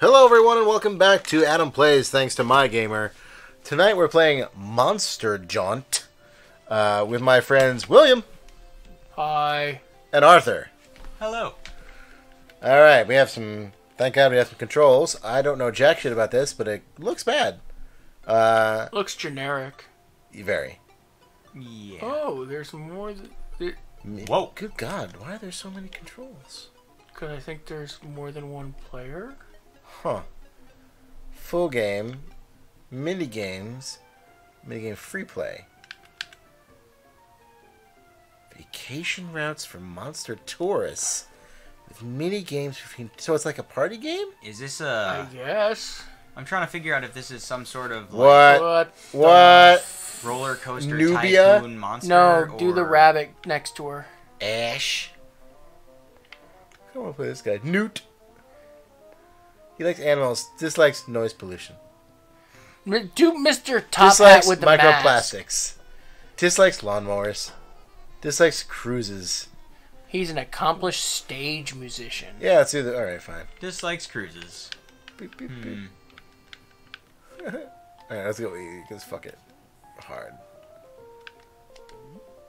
Hello, everyone, and welcome back to Adam Plays Thanks to MyGamer. Tonight we're playing Monster Jaunt uh, with my friends William Hi. and Arthur. Hello. All right, we have some. Thank God we have some controls. I don't know jack shit about this, but it looks bad. Uh, Looks generic. very. Yeah. Oh, there's more. Th- there, Whoa. Good God, why are there so many controls? Cause I think there's more than one player. Huh. Full game, mini games, mini game free play. Vacation routes for monster tourists with mini games between. So it's like a party game. Is this a? I guess. I'm trying to figure out if this is some sort of like, What? What? What? roller coaster Nubia? tycoon monster. No, do the rabbit next to her. Ash. I don't want to play this guy. Newt. He likes animals. Dislikes noise pollution. Do Mr. Top Dislikes Hat with the mask. microplastics. Dislikes lawnmowers. Dislikes cruises. He's an accomplished stage musician. Yeah, let's do the. All right, fine. Dislikes cruises. Beep, beep, beep. Hmm. Alright, let's go easy, because fuck it. Hard.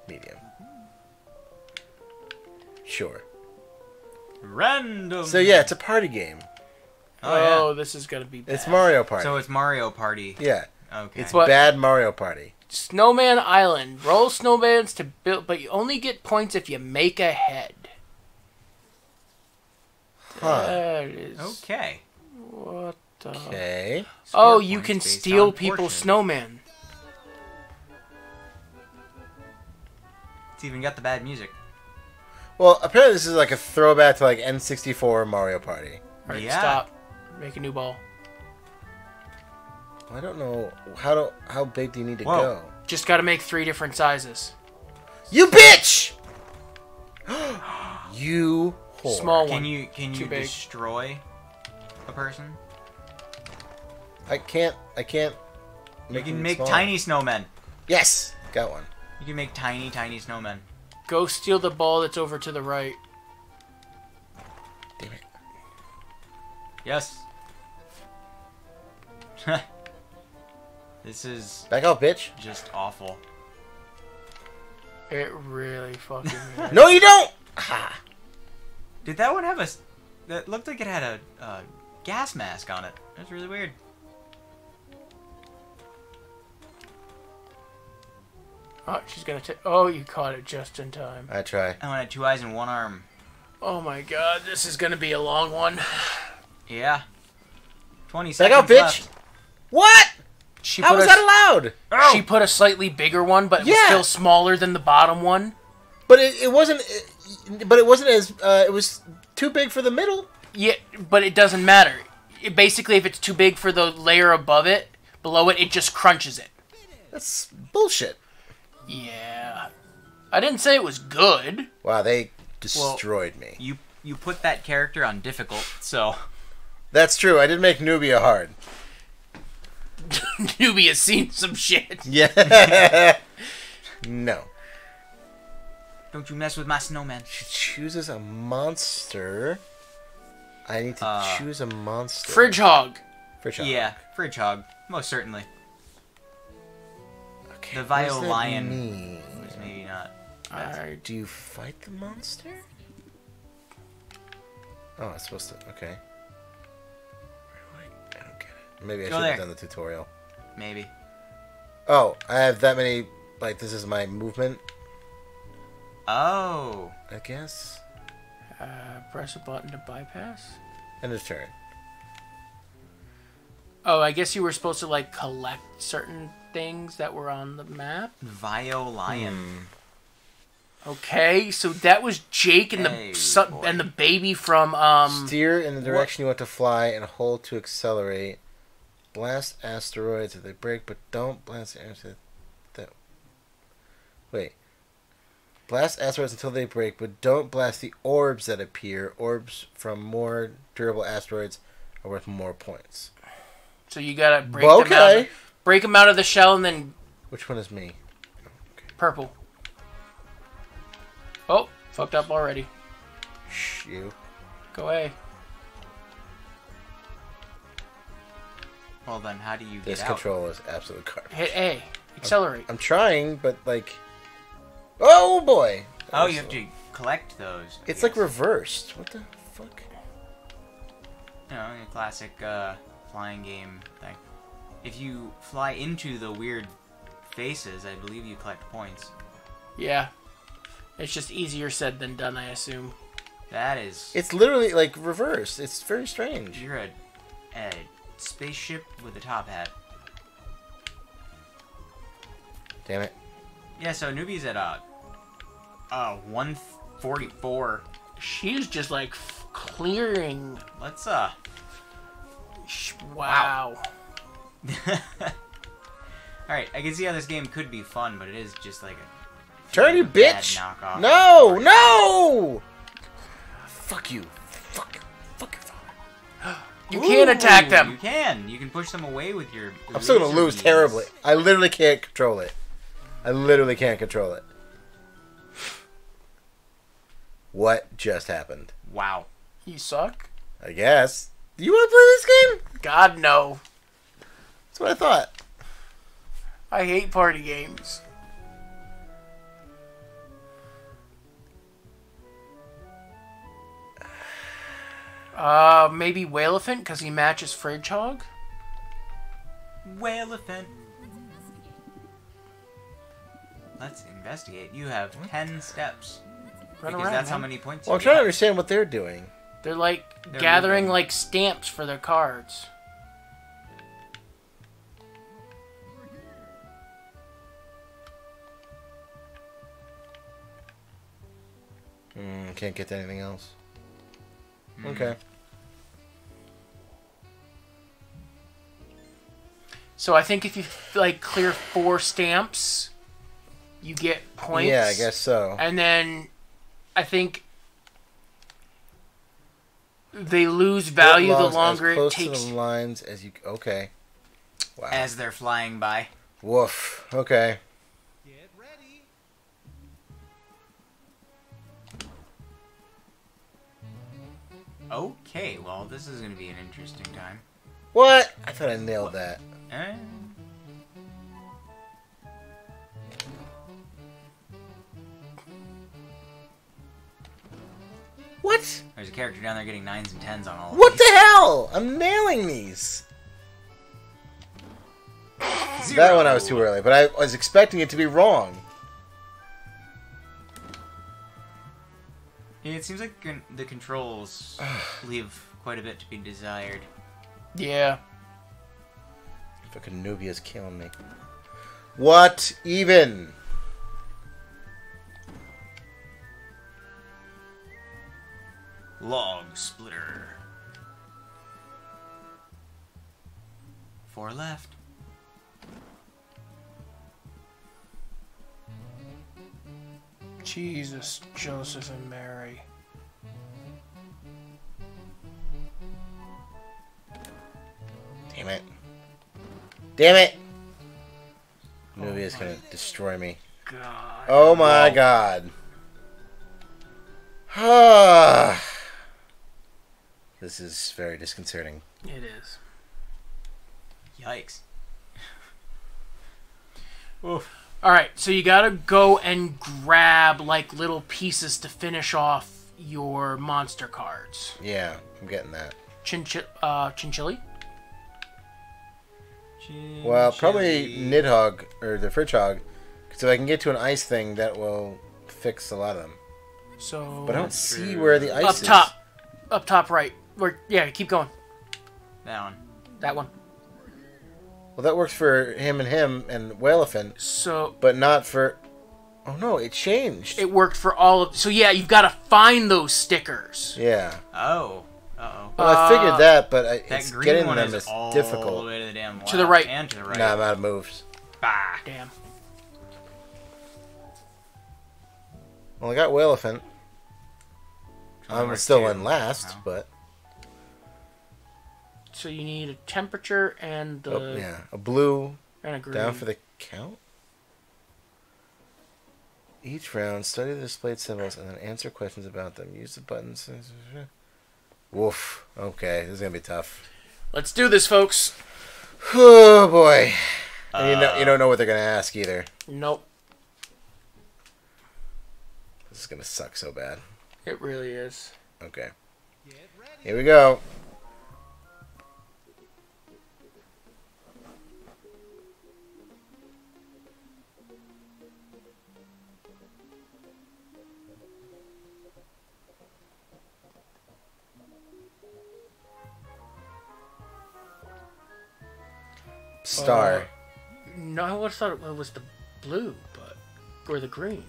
Medium. Sure. Random. So yeah, it's a party game. Oh, Oh, this is gonna be bad. It's Mario. Party. So it's Mario Party. yeah, Okay. it's But- bad Mario Party. Snowman Island. Roll snowmans to build, but you only get points if you make a head. Huh. That is. okay. What the? Okay. Oh, Score you points can based steal on people's portion. snowman. It's even got the bad music. Well, apparently this is like a throwback to like N64 Mario Party. Alright, Yeah. stop. Make a new ball. I don't know how do how big do you need to Whoa. go? Just gotta make three different sizes. You bitch! you whore. Small Can you can Too you big. destroy a person? I can't. I can't. You can make smaller. tiny snowmen. Yes, got one. You can make tiny tiny snowmen. Go steal the ball that's over to the right. Damn it. Yes. this is Back out, bitch. just awful. It really fucking is. No, you don't. Did that one have a? That looked like it had a, a gas mask on it. That's really weird. Oh, she's gonna take. Oh, you caught it just in time. I try. I and had two eyes and one arm. Oh my god, this is gonna be a long one. Yeah. Twenty seconds. Back seconds out, bitch. left. What? She How was a, that allowed? Oh! She put a slightly bigger one, but it was Yeah. still smaller than the bottom one. But it, it wasn't. It, but it wasn't as. Uh, it was too big for the middle. Yeah, but it doesn't matter. It, basically, if it's too big for the layer above it, below it, it just crunches it. That's bullshit. Yeah. I didn't say it was good. Wow, they destroyed me. You you put that character on difficult, so That's true. I did make Nubia hard. Nubia's seen some shit. Yeah. no. don't you mess with my snowman. She chooses a monster. I need to Uh, choose a monster. Fridge hog. Fridge hog. Yeah, fridge hog, most certainly. Okay, The what does Lion. Maybe not. I, Do you fight the monster? Oh, it's supposed to. Okay. Maybe I Go should have done the tutorial. Maybe. Oh, I have that many. Like this is my movement. Oh. I guess. uh, press a button to bypass. End of turn. Oh, I guess you were supposed to like collect certain things that were on the map. Vio Lion. Hmm. Okay, so that was Jake and Hey, the son, boy. and the baby from um. Steer in the direction you want to fly and hold to accelerate. Blast asteroids if they break, but don't blast into that. Wait. Blast asteroids until they break, but don't blast the orbs that appear. Orbs from more durable asteroids are worth more points. So you gotta break Well, them out. okay. Of, break them out of the shell and then Which one is me? purple. Oh, fucked up already. Shh, you. Go away. Well then, how do you get This out? control is absolute garbage. Hit A. Accelerate. I'm trying, but like, oh boy. Oh, you have to collect those. I It's like guess. reversed. What the fuck? you know, a classic uh, flying game thing. If you fly into the weird faces, I believe you collect points. Yeah. It's just easier said than done, I assume. That is. It's literally like reversed. It's very strange. You're a, a spaceship with a top hat. Damn it. Yeah, so Nubia's at uh, uh 144. She's just like f- clearing. Let's uh. Sh- Wow. All right, I can see how this game could be fun, but it is just like a Turn, you bitch! knockoff. No, no! Fuck you. Fuck. Fuck your father. You can't attack them! You can. You can push them away with your. I'm still gonna lose beams. terribly. I literally can't control it. I literally can't control it. What just happened? Wow. You suck? I guess. Do you want to play this game? God, no. That's what I thought. I hate party games. Uh, maybe Whalephant because he matches Fridge Hog. Whalephant. Let's investigate. You have ten steps. Run because around, that's how many points. Well, I'm you trying to get. understand what they're doing. They're like They're gathering moving. like stamps for their cards. Mm, can't get to anything else. Hmm. Okay. So I think if you like clear four stamps, you get points. Yeah, I guess so. And then I think they lose value the Belongs longer as it close takes. to the lines as you. Okay. Wow. As they're flying by. Woof. Okay. Get ready. Okay, well, this is going to be an interesting time. What? I thought I nailed that. What? There's a character down there getting nines and tens on all of What these. the hell? I'm nailing these. That one I was too early, but I was expecting it to be wrong. Yeah, it seems like the controls leave quite a bit to be desired. Yeah. Fucking Nubia's killing me. What even? Log splitter. Four left. Jesus, Joseph, and Mary. Damn it. Damn it! Movie is gonna destroy me. God. Oh my Wow. god. Ah. this is very disconcerting. It is. Yikes. Oof. All right, so you gotta go and grab like little pieces to finish off your monster cards. Yeah, I'm getting that. Chinchi- uh, Chinchilli. Well, probably Chinchilli. Nidhogg or the Fridgehog. Because if I can get to an ice thing, that will fix a lot of them. So But I don't see where the ice up is. top, up top right. Where? Yeah, keep going. That one. That one. Well, that works for him and him and Whalephant, So but not for. Oh no, it changed. it worked for all of. So yeah, you've got to find those stickers. yeah. Oh. Uh-oh. Well, I Uh, figured that, but I, That it's green getting one them is is all the difficult. way to the damn To the right. And to the right. Nah, I'm out of moves. Bah. Damn. Well, I got Whalephant. I'm still in last, Wow. but So you need a temperature and the oh, yeah, a blue and a green. down for the count. Each round, study the displayed symbols and then answer questions about them. Use the buttons. Woof. Okay, this is gonna be tough. Let's do this, folks. Oh boy. And you know you Uh, don't know what they're gonna ask either. Nope. This is gonna suck so bad. It really is. Okay. Here we go. Star. No, I always thought it was the blue, but or the green.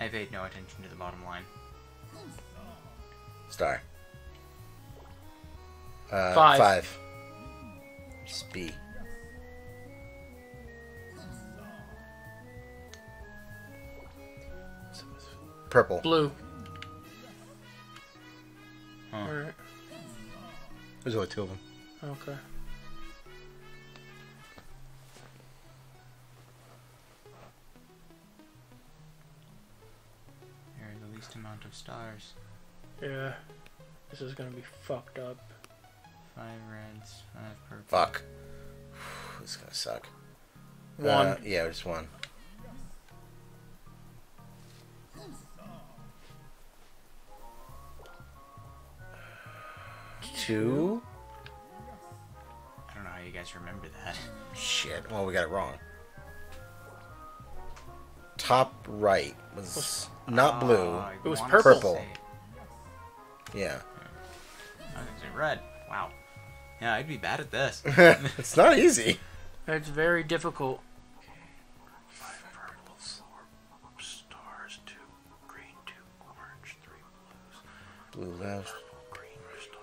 I paid no attention to the bottom line. Star. Uh, Five. Five. Just B. Purple. Blue. Huh. All right. There's only two of them. Okay. Amount. Yeah. This is gonna be fucked up. Five reds, five purple. Fuck. This is gonna suck. One. Uh, yeah, just one. Two. I don't know how you guys remember that. Shit. Well, we got it wrong. Top right was not oh, blue. Oh, I It was wanna purple. Yeah. I was gonna red. Wow. Yeah, I'd be bad at this. it's not easy. It's very difficult. Five purple, four stars, two green, two orange, three blues, Blue left. green star.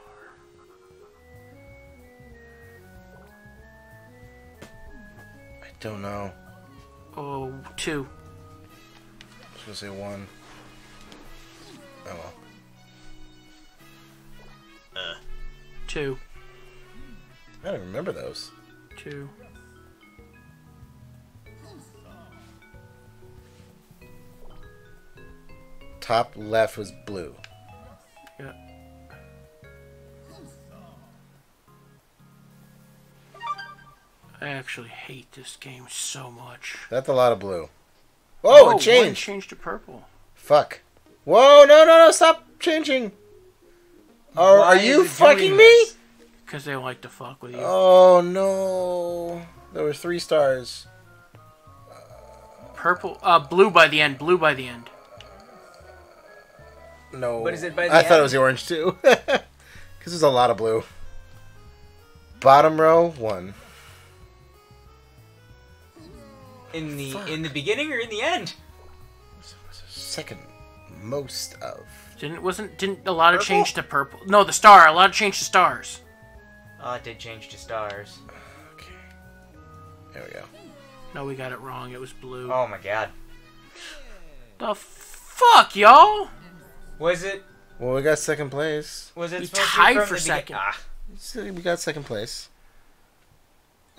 I don't know. Oh, two. I was gonna say one. Oh well. Uh. Two. I don't remember those. Two. Top left was blue. Yeah. I actually hate this game so much. That's a lot of blue. Whoa, one it changed. changed to purple. Fuck. Whoa, no, no, no, stop changing. Oh, Why are you fucking me? Because they like to fuck with you. Oh, no. There were three stars. Purple, uh, blue by the end, blue by the end. No. What is it by the I thought it was the orange, too. Because there's a lot of blue. Bottom row, one. In the Fuck. in the beginning or in the end? Second most of. Didn't wasn't didn't a lot of Purple? change to purple? No, the star. A lot of change to stars. Oh, it did change to stars. Okay. There we go. No, we got it wrong. It was blue. Oh my god. The fuck, y'all? Was it Well, we got second place. was it We tied to be from for the second. Ah, We got second place.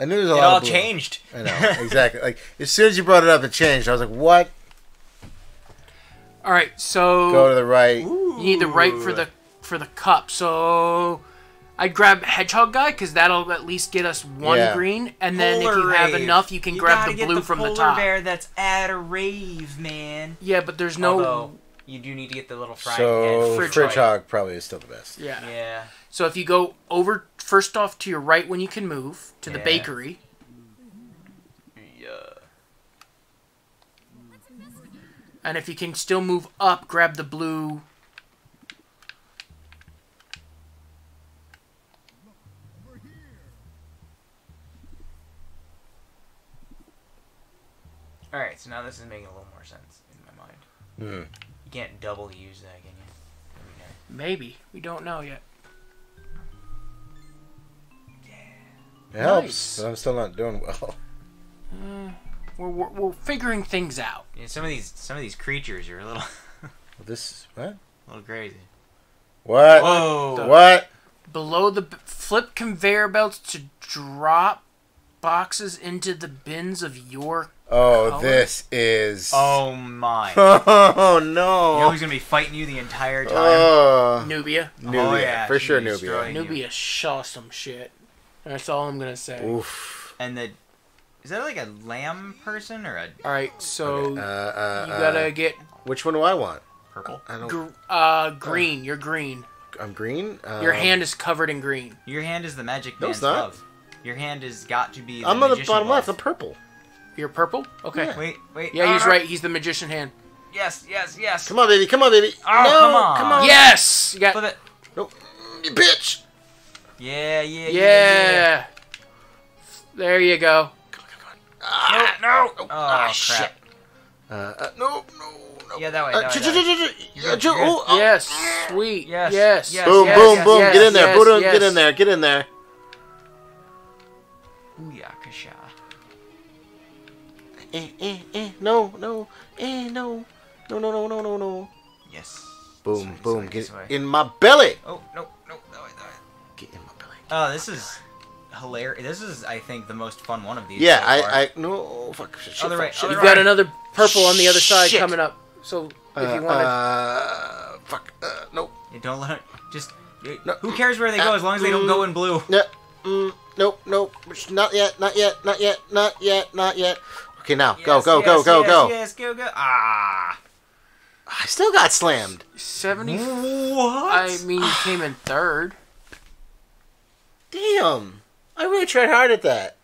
I knew there was a it lot all of changed. I know, exactly. Like, as soon as you brought it up, it changed. I was like, what? All right, so Go to the right. you need the right for the for the cup. So I'd grab hedgehog guy because that'll at least get us one Yeah. green, and then if you Polar have enough, you can You grab gotta the get blue the from the polar top. bear that's at a rave, man. Yeah, but there's no. Although you do need to get the little frying So, pan. Fridge Fridge hog. Hog probably is still the best. Yeah. Yeah. So if you go over first off to your right when you can move to the bakery, Yeah. and if you can still move up, grab the blue. All right, so now this is making a little more sense in my mind. Hmm. You can't double use that, can you? Maybe we don't know yet. It helps, but I'm still not doing well. Uh, we're, we're, we're figuring things out. Yeah, some of these some of these creatures are a little This what? a little crazy. What? Whoa! What? Below the b- flip conveyor belts to drop boxes into the bins of your. Oh, Color? this is. Oh my! Oh You no. know who's gonna be fighting you the entire time? Oh, Nubia. Oh, Nubia, Oh, yeah, for sure, Nubia. destroying you. Nubia saw some shit. That's all I'm gonna say. Oof. and the is that like a lamb person or a All right, so Uh, uh, you uh, gotta get Which one do I want? purple? I don't. gr- uh green. You're green. I'm green. Uh, Your hand is covered in green. Your hand is the magic No, man's it's not. glove. Your hand has got to be. The I'm on the bottom glove. left. I'm purple. You're purple. Okay. Yeah. Wait, wait. Yeah, he's right. He's the magician hand. Yes, yes, yes. Come on, baby. Come on, baby. Oh, no, come on. Come on. Yes. You got. Flip it. No, you bitch. Yeah, yeah, yeah. Yeah. There you go. Ah, No. no. Oh, ah, crap. shit. Uh, uh, no, no, no. Yeah, that way. Uh, That way, ch- that way. Yes. Sweet. Yes, Yes. yes, Boom, yes, boom, yes, boom. yes, get in there. yes, Boom, yes. Get in there. Get in there. Booyakasha. Eh, eh, eh. No, no. Eh, no. No, no, no, no, no, no. Yes. Boom, This way, boom. this way, Get this way. in my belly. Oh no, Oh, this is hilarious. This is, I think, the most fun one of these. Yeah, so. I, I, no, fuck, shit, shit, Other fuck, way, shit. other You've got right. another purple on the other side Shit. coming up. So if Uh, you want to, uh, fuck, uh, no, You don't let it. Just. No. Who cares where they go as long as they don't go in blue? no, mm, nope, nope, not yet, not yet, not yet, not yet, not yet. Okay, now, go, Yes, go, go, yes, go, yes, go. Yes, go, go. Ah. I still got slammed. seventy. What? I mean, you came in third. Damn, I really tried hard at that.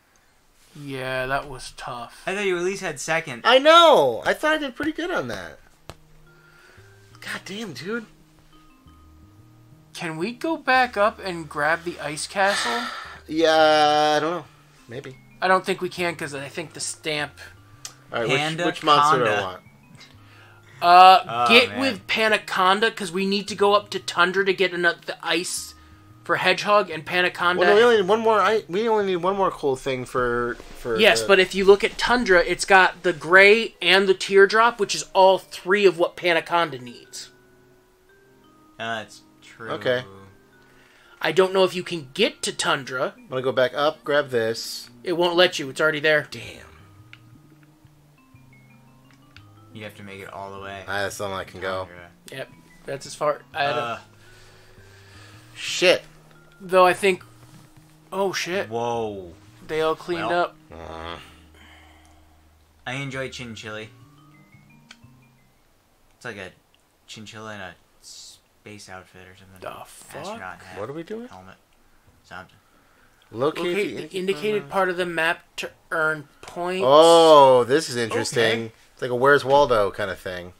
Yeah, that was tough. I thought you at least had second. I know. I thought I did pretty good on that. God damn, dude. Can we go back up and grab the ice castle? Yeah, I don't know. Maybe. I don't think we can because I think the stamp. All right, which, Panda which monster do I want? Uh, Oh, get man. with Panaconda because we need to go up to Tundra to get another the ice for Hedgehog and Panaconda. Well, no, we only need one more. I we only need one more cool thing for for. yes, the- but if you look at Tundra, it's got the gray and the teardrop, which is all three of what Panaconda needs. That's true. Okay. I don't know if you can get to Tundra. I'm gonna go back up, grab this. It won't let you. It's already there. Damn, You have to make it all the way. ah, that's the one I can go. Yep, that's as far. I had a- Uh, Shit. Though I think. Oh shit! whoa. They all cleaned Well. up. Uh, I enjoy chinchilli. It's like a chinchilla in a space outfit or something. The fuck? Astronaut hat, what are we doing? helmet, something. Locate, Locate the the indicated part of the map to earn points. Oh, this is interesting. Okay. It's like a Where's Waldo kind of thing.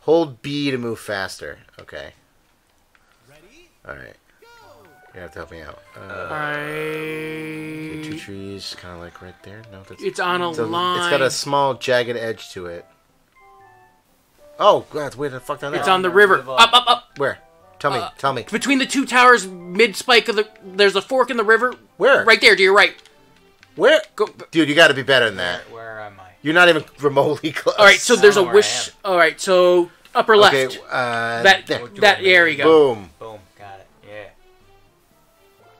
Hold B to move faster. Okay. Ready? All right. You have to help me out. Uh, I... two trees, kind of like right there. No, that's It's on a it's, a- line. it's got a small jagged edge to it. Oh, God, where the fuck down there? It's on the river. Up, up, up. Where? Tell me. Uh, tell me. Between the two towers, mid spike of the. There's a fork in the river. Where? Right there, to your right. Where? Go. Dude, you got to be better than that. Where, where am I? You're not even remotely close. All right, so there's a know where I wish. All right, so upper left. Okay, uh, that there. that there you go. Boom.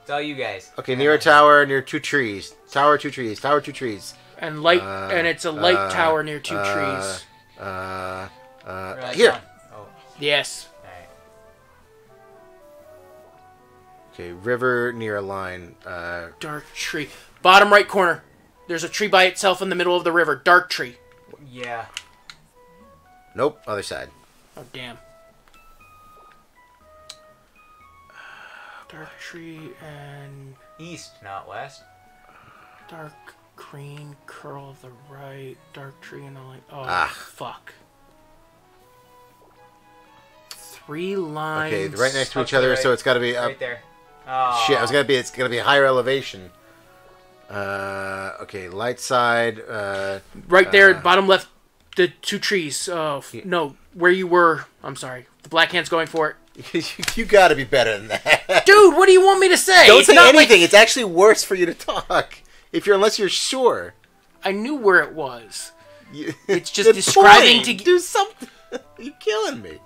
It's all you guys. Okay, near a tower, near two trees. Tower, two trees. Tower, two trees. And light, Uh, and it's a light uh, tower near two uh, trees. Uh, uh, Right, here. Oh, Yes. alright. Okay, river near a line. Uh, Dark tree. Bottom right corner. There's a tree by itself in the middle of the river. Dark tree. Yeah. nope, other side. Oh damn. Dark tree and East, not west. dark green curl of the right. Dark tree and the light. Oh Ah. fuck. Three lines. Okay, right next to each to other, right. so it's got to be up. Right there. Oh. Shit, I was gonna be. It's gonna be a higher elevation. Uh, okay, light side. Uh, Right there, Uh, bottom left, the two trees. Oh f- no, where you were. I'm sorry. The black hand's going for it. you, you got to be better than that. Dude, what do you want me to say? Don't It's say not like- anything. It's actually worse for you to talk if you're unless you're sure. I knew where it was. You- It's just describing point. to do something. you're killing me.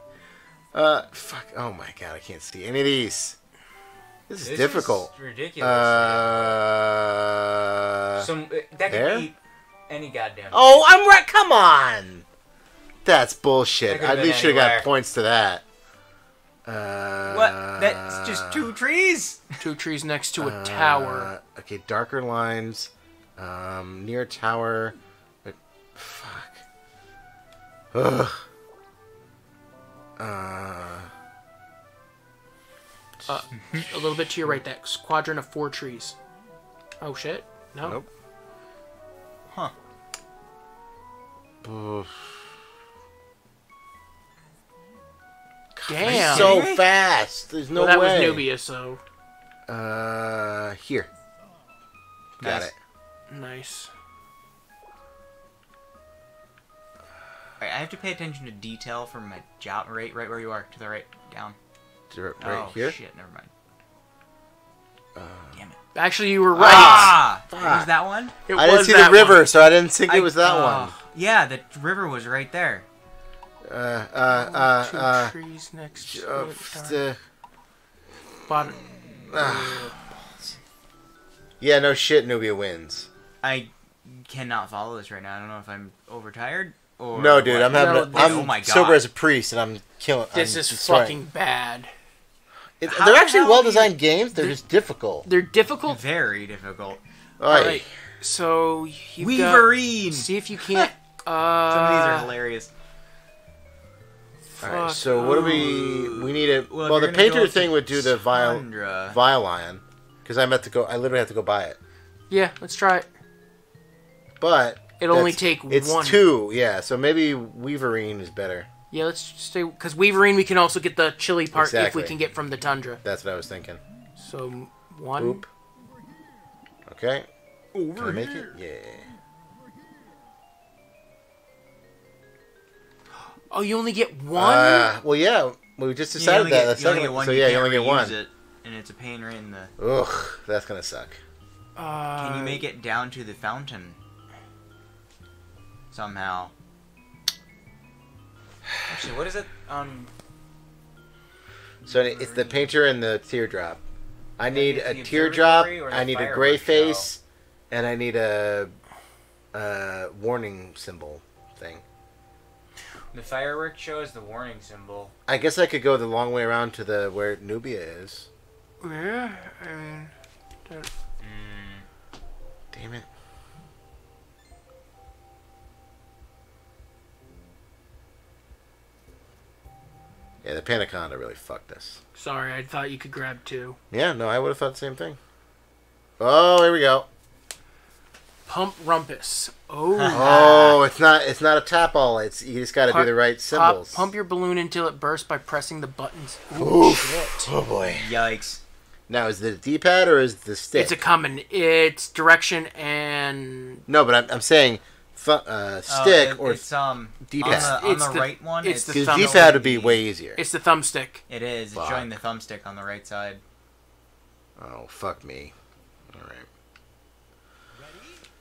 Uh, fuck. Oh my god, I can't see any of these. This is This difficult. Is ridiculous. Uh. Some uh, that could there? be any goddamn. Oh, I'm right. Come on. That's bullshit. That I at least been should have got points to that. Uh, What? That's just two trees. two trees next to a tower. uh, okay, darker lines. Um, near tower. But fuck. Ugh. Uh, Uh, a little bit to your right, that quadrant of four trees. Oh shit! No. Nope. Huh. ugh. Damn. so fast. There's no well, that way. was Nubia, so Uh, here. Got Nice. it. nice. Alright, I have to pay attention to detail from my job right right where you are to the right down. To Right oh here. shit, never mind. Damn it. Actually, you were right. Ah! Fuck. Was that one? It I didn't was see the that river, one. so I didn't think it was that oh, one. Yeah, the river was right there. Uh, uh, uh, Two uh, trees next to it. f- darn. uh, Bottom. yeah, no shit. Nubia wins. I cannot follow this right now. I don't know if I'm overtired or No, dude, what. I'm having. No, a, this- I'm oh my god. sober as a priest, and I'm killing. This I'm is destroying. fucking bad. It- How they're actually well do you- designed games. They're They're- just difficult. They're difficult. very difficult. All All right. So you've got. Weaverine. See if you can't. Uh, Some of these are Uh, hilarious. All right. So what do we? We need a. Well, Well, the painter thing would do the viol Tundra- violin, because I'm at to go. I literally have to go buy it. yeah, let's try it. But It'll only that's- take it's one. two. Yeah. So maybe Weaverine is better. Yeah, let's stay because Weaverine. We can also get the chili part if Exactly. we can get from the tundra. That's what I was thinking. So one. Oop. Okay. Can I make it? Yeah. Oh, you only get one. Uh, well, yeah. We just decided only that. get- That's you only second get one, So yeah, you can't only get one. It, and it's a pain right in the. Ugh, that's gonna suck. uh, Can you make it down to the fountain? Somehow. Actually, what is it? Um, So it's the painter and the teardrop. I need a teardrop. observatory or the I need a gray fireworks face, and I need a, a warning symbol thing. The fireworks show is the warning symbol. I guess I could go the long way around to the where Nubia is. Yeah, I mean, Mm. Damn it. Yeah, the Panaconda really fucked us. sorry, I thought you could grab two. Yeah, no, I would have thought the same thing. Oh, here we go. Pump rumpus. Oh, Oh, it's not it's not a tap all. It's you just got to do the right pop, symbols. pump your balloon until it bursts by pressing the buttons. Oof. shit. Oh boy. Yikes. Now is it a D-pad or is it the stick? It's a common. It's direction and no, but I'm, I'm saying fu- uh, Oh, stick it- or it's um D-pad. on the, on It's the, the- right one. it's the because thumb- D-pad would be way easier. it's the thumbstick. It is. It's Fuck. showing the thumbstick on the right side. Oh fuck me.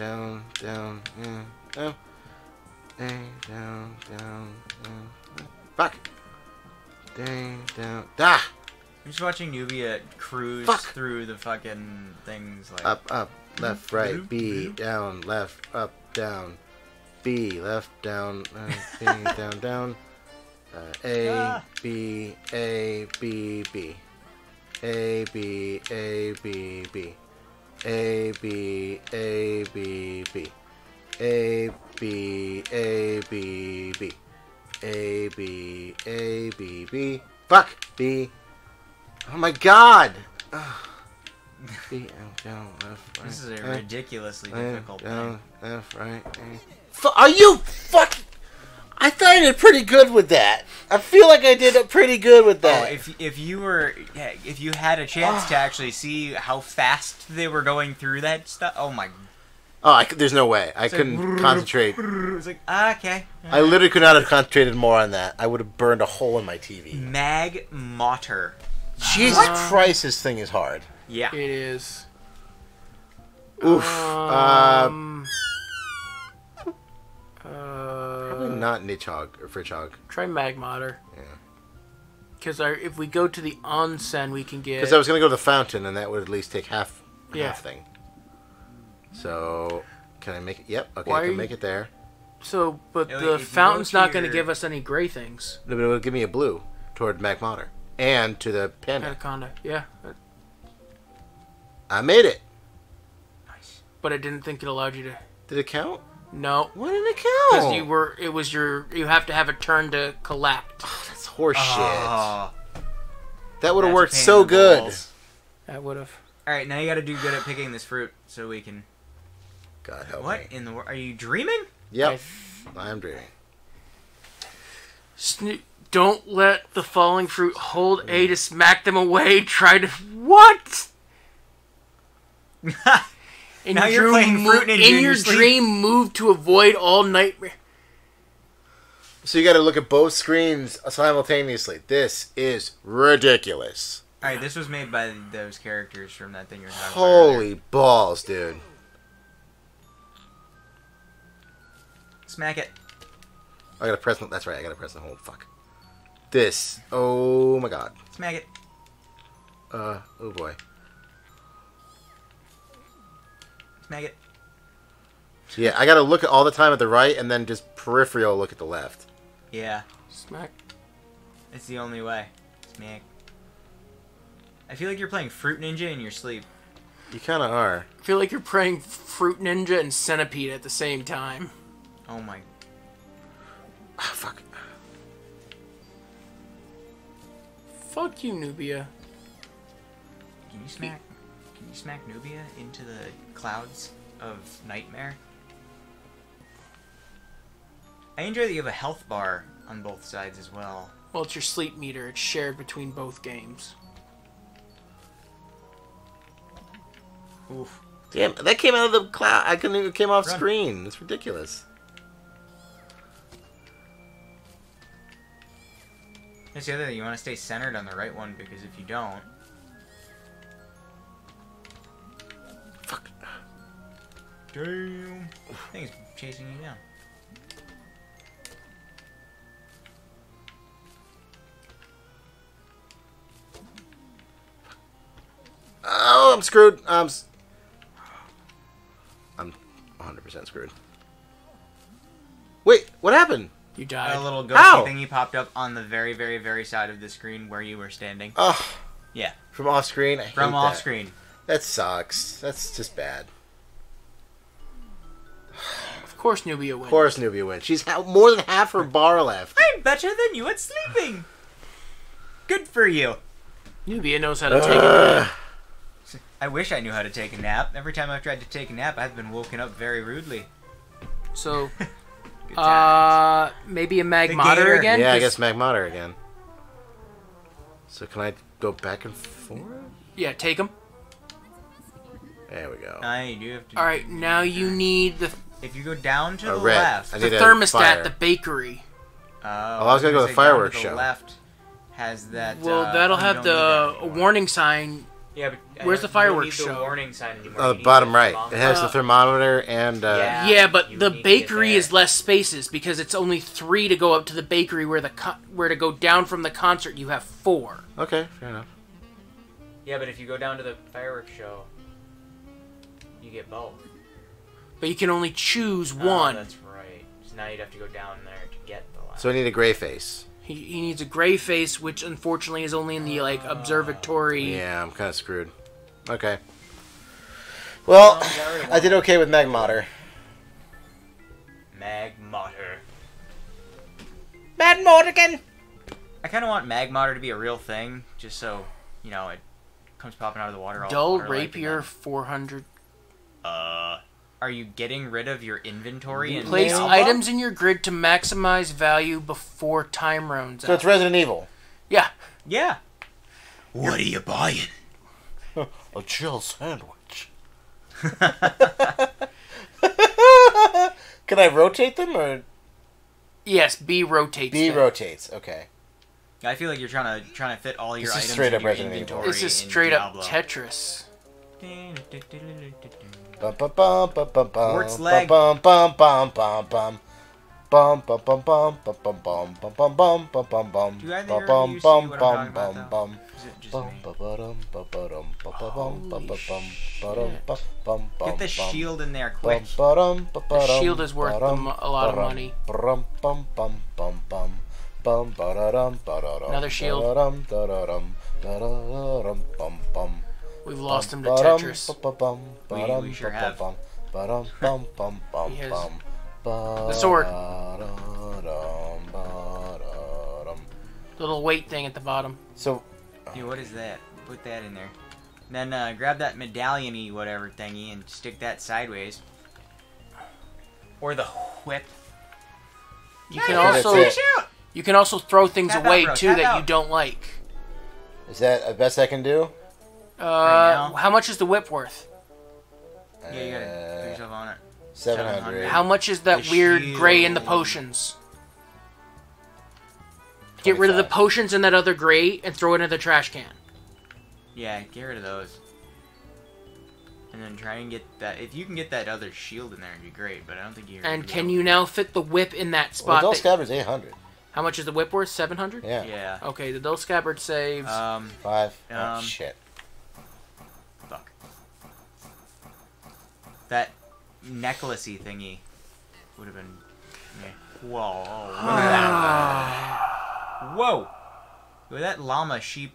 down, down, uh, uh, uh, down, down, uh, uh, fuck. Down, down, ah, I'm just watching Nubia cruise Fuck. through the fucking things like. up, up, left, right, B, down, left, up, down, B, left, down, uh, B, down, down, uh, A, Ah. B, A, B, B, A, B, A, B, B, A, B, A, B, B, A, B, A, B, B, A, B, A, B, B, fuck, B, oh my god! Ugh. B, out, down, left, right. This is a eh, ridiculously eh, difficult down, thing. left, right. eh. Fu- Are you fuck? I thought I did pretty good with that. I feel like I did pretty good with Oh, that. if if you were if you had a chance to actually see how fast they were going through that stuff, oh my Oh, I, there's no way. I like couldn't concentrate. It was like, ah, okay. I literally could not have concentrated more on that. I would have burned a hole in my TV. Mag Motter. Jesus Christ, this thing is hard. Yeah. It is. Oof. Uh, Um. probably Uh, not Nidhogg or Fridgehog. try Magmotter. Yeah. Because if we go to the onsen, we can get. Because I was gonna go to the fountain, and that would at least take half Yeah. half thing. So, can I make it? Yep. Okay, Why I are can you- make it there. So, but Yeah, the if you go fountain's not going to give us any gray things. No, but it would give me a blue toward Magmotter and to the panda. Anaconda, yeah. I made it. Nice. But I didn't think it allowed you to. Did it count? No, Why didn't it because count? you were. It was your. You have to have a turn to collect. Oh, that's horseshit. Oh, that would have worked so good. balls. That would have. All right, now you got to do good at picking this fruit so we can. God help What me. in the world? Are you dreaming? Yep. I am dreaming. Sno- don't let the falling fruit hold A to smack them away. Try to what? In Now your you're dream, playing mo- Fruit Ninja in in your your sleep. dream, move to avoid all nightmare. So you got to look at both screens simultaneously. This is ridiculous. All right, this was made by those characters from that thing you're talking about. Holy balls, dude. earlier. Smack it. I gotta press. That's right. I gotta press the hold. Fuck. This. Oh my god. Smack it. Uh. Oh boy. Smack it. So yeah, I gotta look at all the time at the right, and then just peripheral look at the left. Yeah, Smack. it's the only way. Smack. I feel like you're playing Fruit Ninja in your sleep. You kind of are. I feel like you're playing Fruit Ninja and Centipede at the same time. Oh my. Ah, fuck. Fuck you, Nubia. Can you smack? Can you smack Nubia into the clouds of nightmare? I enjoy that you have a health bar on both sides as well. Well, it's your sleep meter. It's shared between both games. Oof. Damn, that came out of the cloud. I couldn't. It came off Run. screen. It's ridiculous. That's the other thing. You want to stay centered on the right one because if you don't, damn, thing's chasing you down. Oh, I'm screwed. I'm. s- I'm 100% screwed. Wait, what happened? You died. A little ghosty How? thingy popped up on the very, very, very side of the screen where you were standing. Oh, Yeah, from off screen. I hate from off that. screen. That sucks. That's just bad. Of course, Nubia wins. Of course, Nubia wins. She's ha- more than half her bar left. I'm better than you at sleeping. Good for you. Nubia knows how to take it. Ugh. I wish I knew how to take a nap. Every time I've tried to take a nap, I've been woken up very rudely. So, Good times. uh, maybe a The Magmotter gator. again? yeah, I guess Magmotter again. So can I go back and forth? Yeah, take him. There we go. Nah, you do have to. All right, now you need the If you go down to A the red. left, I the thermostat, fire. the bakery. oh, I was gonna go to the say down fireworks the show. Left has that. Well, uh, that'll oh, have the that warning sign. Yeah, but I where's the fireworks need the show? warning sign anymore. Oh, the bottom right. thermometer. It has Uh, the thermometer and uh, Yeah. yeah, but the need to get bakery is less spaces because it's only three to go up to the bakery. Where the co- where to go down from the concert, you have four. Okay, fair enough. Yeah, but if you go down to the fireworks show, you get both. But you can only choose Oh, one. that's right. So now you'd have to go down there to get the last. So I need a gray face. He, he needs a gray face, which unfortunately is only in the like observatory. Yeah, I'm kind of screwed. Okay. Well, Oh, you got rid of I did okay with Magmotter. Magmotter. Bad Mordigan. I kind of want Magmotter to be a real thing, just so you know it comes popping out of the water. All Dull water-like rapier, four hundred. Uh, are you getting rid of your inventory and Place Alpha? items in your grid to maximize value before time runs out. So it's Resident Evil. yeah. Yeah. What are you buying? A chill sandwich. Can I rotate them or Yes, B rotates. B them. rotates? Okay. I feel like you're trying to trying to fit all your This items straight in up your Resident Evil. inventory. This is in straight up Tetris. Bum bum bum bum bum bum. Quartz leg. Bum bum bum bum bum. Bum bum bum bum bum bum bum bum bum bum bum bum bum. Do either of bum you see bum what I'm bum talking about, bum though? bum. Is it just Bum me? bum Holy bum bum bum. Get the bum. shield in there quick. Bum ba dum ba ba The shield is worth them a lot of money. Bum bum bum bum bum. Bum ba da dum ba da dum. Another shield. Da dum da da dum da da dum bum bum. We've lost him to Tetris. We- we sure He has the sword. Ba-da-dum, ba-da-dum. Little weight thing at the bottom. So, Dude, what is that? Put that in there. Then uh, grab that medallion-y whatever thingy and stick that sideways. Or the whip. You can also you can also throw things Tap out, away bro, too tap that you don't like. is that the best I can do? Uh, now? how much is the whip worth? Yeah, you gotta put Uh, yourself on it. 700. How much is that The weird gray in the shield. potions? Get rid of the potions in that other gray and throw it in the trash can. Yeah, get rid of those. And then try and get that. If you can get that other shield in there, it'd be great. But I don't think you're. And can you now fit the whip in that Well, spot? Dull Scabbard's 800. how much is the whip worth? Seven hundred. Yeah. Yeah. Okay, the dull scabbard saves. Um. Five. oh, Um, shit. That necklacey thingy would have been. Yeah. Whoa! Look at that! Whoa! Look at that llama sheep,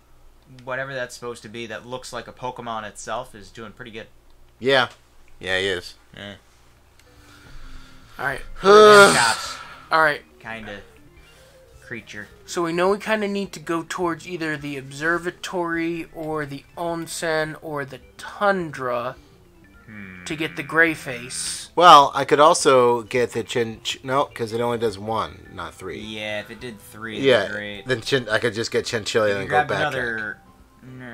whatever that's supposed to be, that looks like a Pokemon itself, is doing pretty good. Yeah. Yeah, he is. Yeah. all right, Chops all right. kind of creature. So we know we kind of need to go towards either the observatory or the onsen or the tundra to get the gray face. Well, I could also get the chin. Ch- no, because it only does one, not three. Yeah, if it did three, Yeah. that'd be great. Then chin. I could just get chinchilla and you then go grabbed back. another. Nah,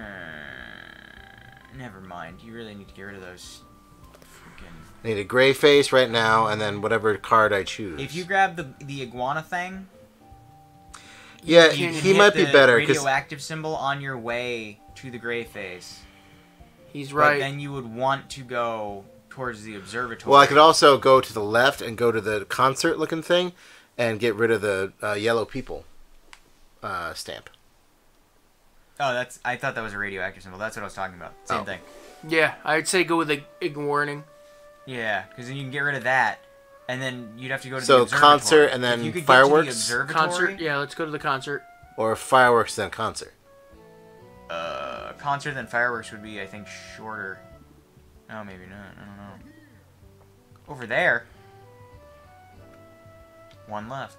never mind. You really need to get rid of those. Freaking. Need a gray face right now, and then whatever card I choose. If you grab the the iguana thing, yeah, you you he hit might be better because radioactive symbol on your way to the gray face. He's But right. then you would want to go towards the observatory. Well, I could also go to the left and go to the concert looking thing and get rid of the uh, yellow people uh, stamp. Oh, that's. I thought that was a radioactive symbol. That's what I was talking about. Same Oh. thing. yeah, I'd say go with the warning. Yeah, because then you can get rid of that, and then you'd have to go to So the observatory. concert and If then you could fireworks? Get to the Concert. Yeah, let's go to the concert. Or fireworks then concert. Uh, concert and fireworks would be, I think, shorter. Oh, maybe not. I don't know. Over there. One left.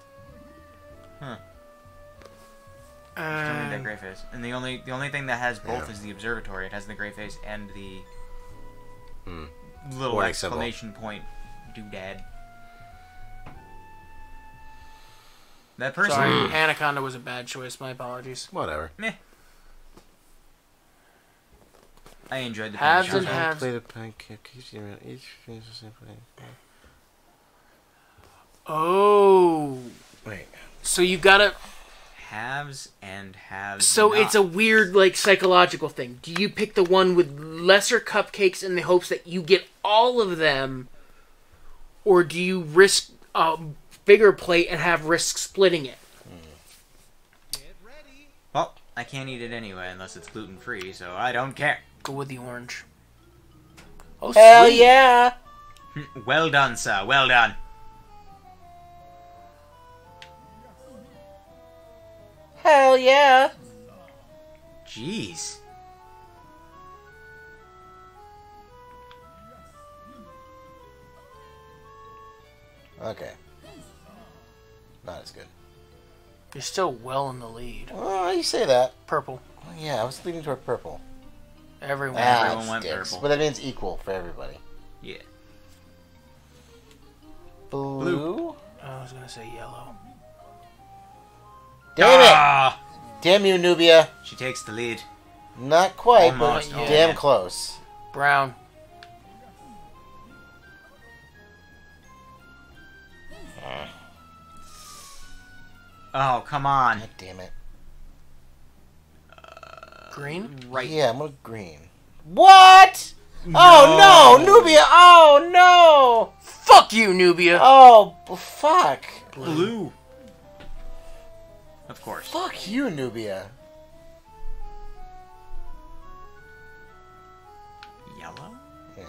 Huh. Still need that Um, gray face. And the only the only thing that has both Yeah. is the observatory. It has the gray face and the Hmm. little Warning symbol. exclamation point doodad. That person. sorry, Anaconda was a bad choice. My apologies. Whatever. Meh. I enjoyed the Halves pictures. and halves. Plate of pancake, each each piece of simple- Oh, Wait. so you gotta. Halves and halves. So not. it's a weird, like, psychological thing. Do you pick the one with lesser cupcakes in the hopes that you get all of them, or do you risk a bigger plate and have risk splitting it? Get ready. Well, I can't eat it anyway unless it's gluten free, so I don't care. Go with the orange. Oh, Hell sweet. yeah! Hmm, well done, sir. Well done. Hell yeah! Jeez. Okay. Not as good. You're still well in the lead. Oh, you say that. Purple. Yeah, I was leaning toward purple. Everyone, ah, everyone went sticks. purple. But that means equal for everybody. Yeah. Blue? Blue? Oh, I was going to say yellow. Damn ah! it! Damn you, Nubia. She takes the lead. Not quite, Almost, but damn close. Brown. Eh. Oh, come on. God damn it. Green. Right. Yeah, I'm gonna green. What? Oh no, Nubia! Oh no! Fuck you, Nubia. Oh fuck! Blue. Of course. Fuck you, Nubia. Yellow? Yeah.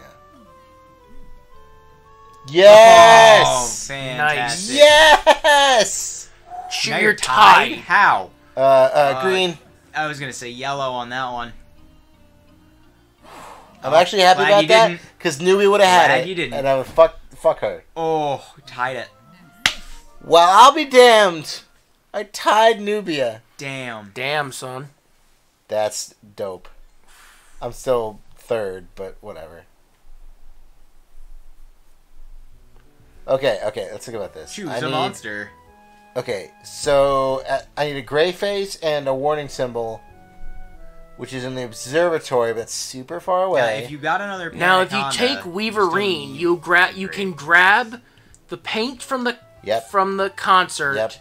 Yes. Oh, fantastic. Yes. Shoot, Now you're you're tied. tied. How? Uh, uh, Uh, green. I was gonna say yellow on that one. I'm actually happy glad about that didn't. because Nubia would have had it, you didn't. and I would fuck fuck her. Oh, tied it. Well, I'll be damned. I tied Nubia. Damn. Damn, son. That's dope. I'm still third, but whatever. Okay, okay, let's think about this. Choose I a need- monster. Okay, so uh, I need a gray face and a warning symbol, which is in the observatory, but super far away. Yeah, if you got another. Now, if you Panaconda, take Weaverine, you grab you can grab the paint from the Yep. from the concert, Yep.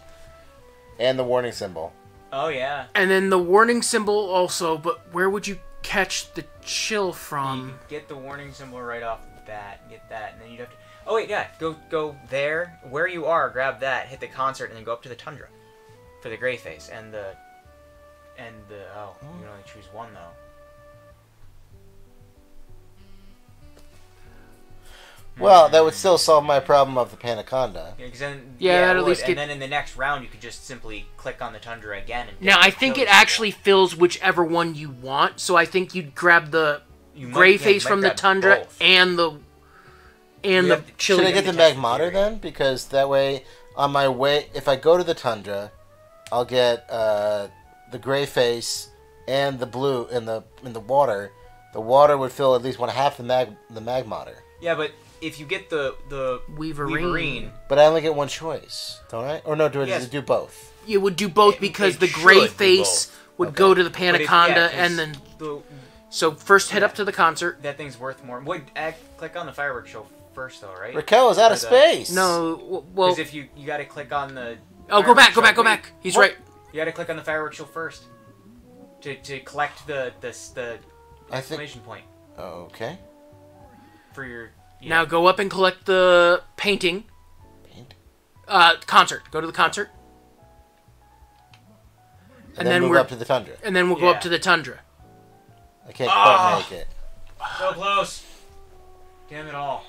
And the warning symbol. Oh yeah. and then the warning symbol also. But where would you catch the chill you from? get the warning symbol right off the bat. Get that, and then you'd have to. Oh wait, yeah. Go go there, where you are. Grab that. Hit the concert, and then go up to the tundra, for the gray face and the, and the. Oh, you can only choose one though. Well, that would still solve my problem of the Panaconda. Yeah, 'cause then, Yeah, yeah, that'd it at would. least and then in the next round, you could just simply click on the tundra again. And Now, I think it the actually fills whichever one you want. So I think you'd grab the You might- gray yeah, you face might from the grab tundra both. and the and You the have to- Should I get the to test the Magmata theory. then? Because that way, on my way, if I go to the Tundra, I'll get uh, the gray face and the blue in the in the water. The water would fill at least one half the mag the Magmata. Yeah, but if you get the the Weaverine. Weaverine, But I only get one choice, don't I? Or no, do I Yes. do both? You would do both It- because it the should gray face would Okay. go to the But if- Panaconda, yeah, 'cause and then the, so first head Yeah. up to the concert. that thing's worth more. Wait, act, click on the fireworks show first, though, right? Raquel is out of Or the- space. No, w- well, Because if you you got to click on the. oh, go back, go back, show. go Wait, back. He's What? right. You got to click on the fireworks show first. To, to collect the the the I think. exclamation point Okay. for your. you Now know, go up and collect the painting. Paint. Uh, concert. Go to the concert, And, And then, then move we're- up to the Tundra. and then we'll go Yeah. up to the tundra. I can't Ah! quite make it. So close. Damn it all.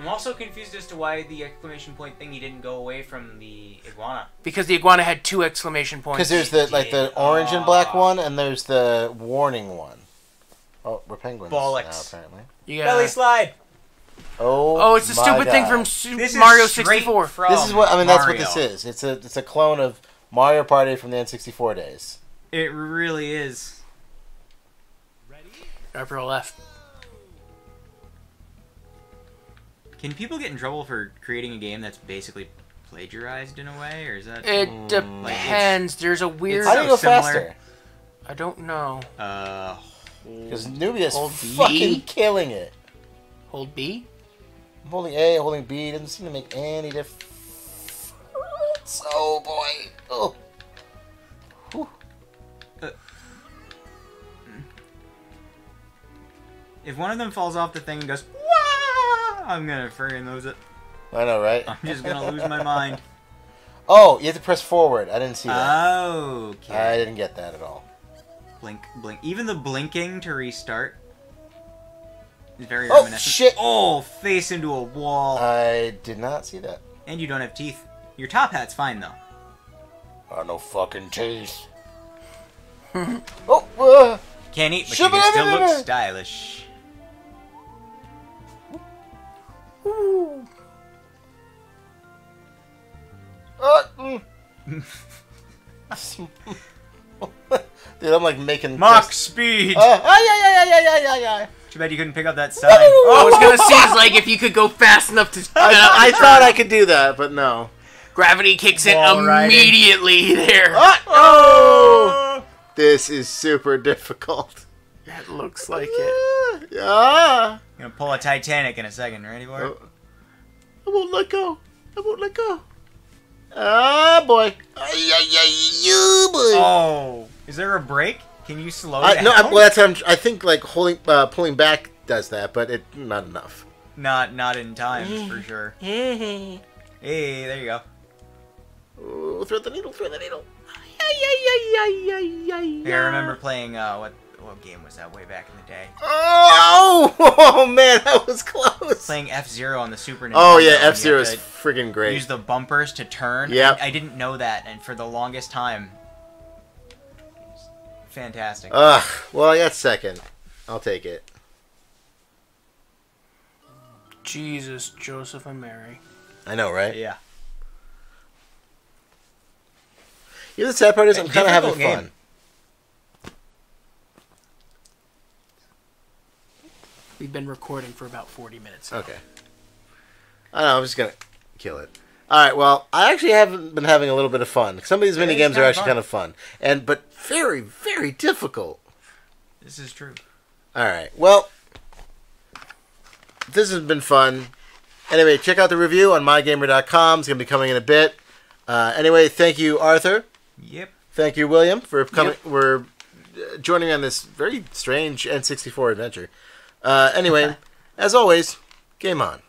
I'm also confused as to why the exclamation point thingy didn't go away from the iguana. Because the iguana had two exclamation points. Because there's the like the did. orange and black one, and there's the warning one. Oh, we're penguins Bollocks. now, apparently. You Belly got, slide. Oh, oh, it's a my stupid thing from Super This Mario straight 64. From This is what I mean. That's what this is. It's a it's a clone of Mario Party from the N64 days. It really is. Ready? Upper left. Can people get in trouble for creating a game that's basically plagiarized in a way, or is that? It Mm. depends. There's a weird. How do you go similar. faster? I don't know. Uh, Because Nubia's Hold fucking B? killing it. Hold B. I'm holding A, holding B. Doesn't seem to make any difference. Oh boy. Oh. Whew. if one of them falls off the thing and goes, Wah! I'm gonna friggin' lose it. I know, right? I'm just gonna lose my mind. Oh, you have to press forward. I didn't see that. Okay. I didn't get that at all. Blink, blink. Even the blinking to restart is very Oh, reminiscent. shit. Oh, face into a wall. I did not see that. and you don't have teeth. Your top hat's fine though. Oh, no fucking teeth. oh, uh, Can't eat, but you can still look stylish. Dude, I'm like making Mach speed. Uh, ah, yeah, yeah, yeah, yeah, yeah, yeah. Too bad you couldn't pick up that sign. I Oh, was gonna see is like if you could go fast enough to. I, I thought I could do that, but no. Gravity kicks in Wall riding. immediately there. Ah, oh! This is super difficult. That looks like it. Yeah. gonna pull a Titanic in a second. Ready for it? Oh. I won't let go. I won't let go. Oh boy. You. Oh, is there a break? Can you slow I, down? no, I, well, that's I'm, I think like holding, uh, pulling back does that, but it not enough. Not not in times for sure. Hey, Hey, there you go. Ooh, thread the needle, thread the needle. Hey, I remember playing uh, what what game was that way back in the day? Oh, oh man, that was close. Playing F Zero on the Super Nintendo. Oh yeah, F Zero is to friggin' great. Use the bumpers to turn. Yeah, I, I didn't know that, and for the longest time, fantastic. Ugh. Well, I got second. I'll take it. Jesus, Joseph and Mary. I know, right? yeah. You know, the sad part is I'm kind of having difficult fun. We've been recording for about 40 minutes. Okay. I know. I'm just gonna kill it. All right. Well, I actually haven't been having a little bit of fun. Some of these mini games are actually fun. kind of fun, and but very, very difficult. This is true. All right. Well, this has been fun. Anyway, check out the review on mygamer.com. It's gonna be coming in a bit. Uh, anyway, thank you, Arthur. Yep. Thank you, William, for coming. We're uh, joining me on this very strange N64 adventure. Uh, anyway, as always, game on.